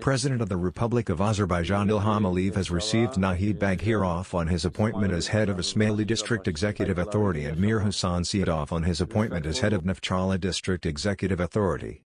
President of the Republic of Azerbaijan Ilham Aliyev has received Nahid Baghirov on his appointment as head of Ismayilli District Executive Authority and Mir Hassan Siadov on his appointment as head of Neftchala District Executive Authority.